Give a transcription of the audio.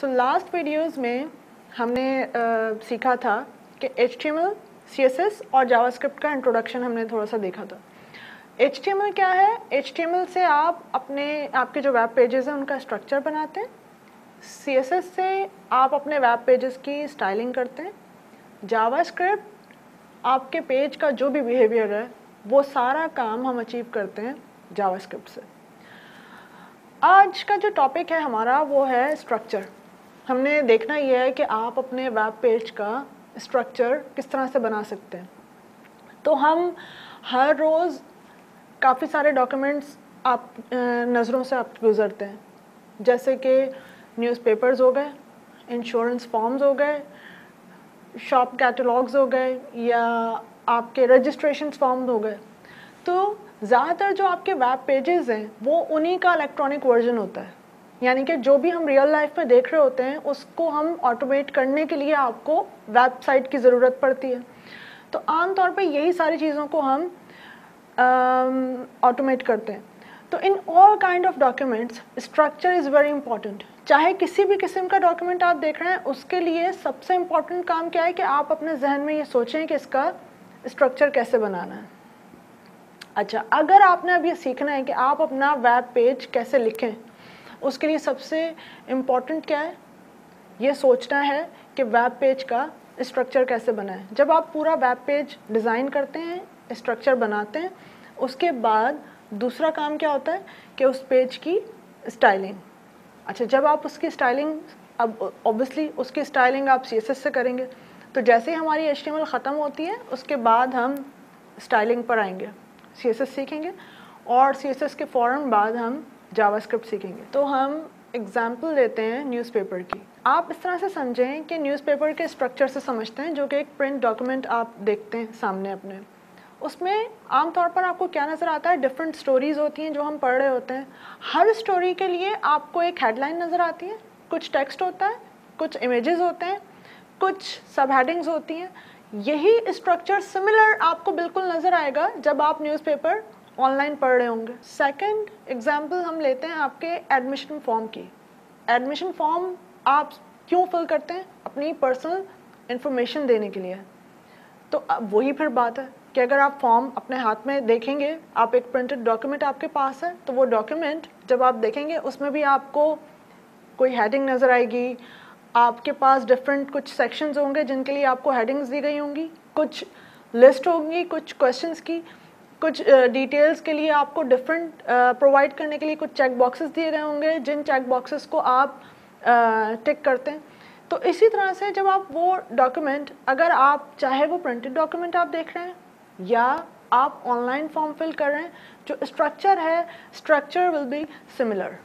So last videos में हमने uh, सीखा था कि H T M L C S S और जावास्क्रिप्ट का इंट्रोडक्शन हमने थोड़ा सा देखा था। एच टी एम एल क्या है? एच टी एम एल से आप अपने आपके जो वेब पेजेस हैं उनका स्ट्रक्चर बनाते हैं। सी एस एस से आप अपने वेब पेजेस की स्टाइलिंग करते हैं। जावास्क्रिप्ट आपके पेज का जो भी बिहेवियर है वो सारा काम हम अचीव करते हैं जावास्क्रिप्ट से। आज का जो टॉपिक है हमारा वो है स्ट्रक्चर हमने देखना यह है कि आप अपने वेब पेज का स्ट्रक्चर किस तरह से बना सकते हैं। तो हम हर रोज़ काफ़ी सारे डॉक्यूमेंट्स आप नज़रों से आप गुज़रते हैं। जैसे कि न्यूज़पेपर्स हो गए इंश्योरेंस फॉर्म्स हो गए शॉप कैटलॉग्स हो गए, या आपके रजिस्ट्रेशन फॉर्म्स हो गए। तो ज़्यादातर जो आपके वेब पेजेस हैं, वो उन्हीं का इलेक्ट्रॉनिक वर्जन होता है। यानी कि जो भी हम रियल लाइफ में देख रहे होते हैं, उसको हम ऑटोमेट करने के लिए आपको वेबसाइट की ज़रूरत पड़ती है। तो आम तौर पे यही सारी चीज़ों को हम ऑटोमेट करते हैं। तो in all kind of documents structure is very important चाहे किसी भी किस्म का डॉक्यूमेंट आप देख रहे हैं, उसके लिए सबसे इंपॉर्टेंट काम क्या है कि आप अपने जहन में ये सोचें कि इसका स्ट्रक्चर कैसे बनाना है। अच्छा अगर आपने अब ये सीखना है कि आप अपना वेब पेज कैसे लिखें उसके लिए सबसे इंपॉर्टेंट क्या है? ये सोचना है कि वेब पेज का स्ट्रक्चर कैसे बनाएँ जब आप पूरा वेब पेज डिज़ाइन करते हैं स्ट्रक्चर बनाते हैं, उसके बाद दूसरा काम क्या होता है कि उस पेज की स्टाइलिंग अच्छा जब आप उसकी स्टाइलिंग अब ऑब्वियसली उसकी स्टाइलिंग आप सीएसएस से करेंगे। तो जैसे ही हमारी एच ख़त्म होती है, उसके बाद हम स्टाइलिंग पर आएँगे। सीएसएस सीखेंगे और सीएसएस के फ़ौरन बाद हम जावास्क्रिप्ट सीखेंगे। तो हम एग्ज़ाम्पल लेते हैं न्यूज़पेपर की। आप इस तरह से समझें कि न्यूज़पेपर के स्ट्रक्चर से समझते हैं, जो कि एक प्रिंट डॉक्यूमेंट आप देखते हैं सामने अपने। उसमें आमतौर पर आपको क्या नज़र आता है? डिफरेंट स्टोरीज़ होती हैं जो हम पढ़ रहे होते हैं। हर स्टोरी के लिए आपको एक हेडलाइन नज़र आती है। कुछ टेक्स्ट होता है, कुछ इमेजेस होते हैं, कुछ सब हेडिंग्स होती हैं। यही स्ट्रक्चर सिमिलर आपको बिल्कुल नज़र आएगा जब आप न्यूज़पेपर ऑनलाइन पढ़ रहे होंगे। सेकंड एग्जांपल हम लेते हैं आपके एडमिशन फॉर्म की। एडमिशन फॉर्म आप क्यों फिल करते हैं? अपनी पर्सनल इंफॉर्मेशन देने के लिए। तो वही फिर बात है कि अगर आप फॉर्म अपने हाथ में देखेंगे, आप एक प्रिंटेड डॉक्यूमेंट आपके पास है तो वो डॉक्यूमेंट जब आप देखेंगे, उसमें भी आपको कोई हेडिंग नज़र आएगी। आपके पास डिफरेंट कुछ सेक्शंस होंगे जिनके लिए आपको हेडिंग्स दी गई होंगी। कुछ लिस्ट होंगी, कुछ क्वेश्चंस की। कुछ डिटेल्स uh, के लिए आपको डिफरेंट प्रोवाइड uh, करने के लिए कुछ चेक बॉक्सेस दिए गए होंगे जिन चेक बॉक्सेस को आप टिक uh, करते हैं। तो इसी तरह से जब आप वो डॉक्यूमेंट अगर आप चाहे वो प्रिंटेड डॉक्यूमेंट आप देख रहे हैं या आप ऑनलाइन फॉर्म फिल कर रहे हैं जो स्ट्रक्चर है स्ट्रक्चर विल बी सिमिलर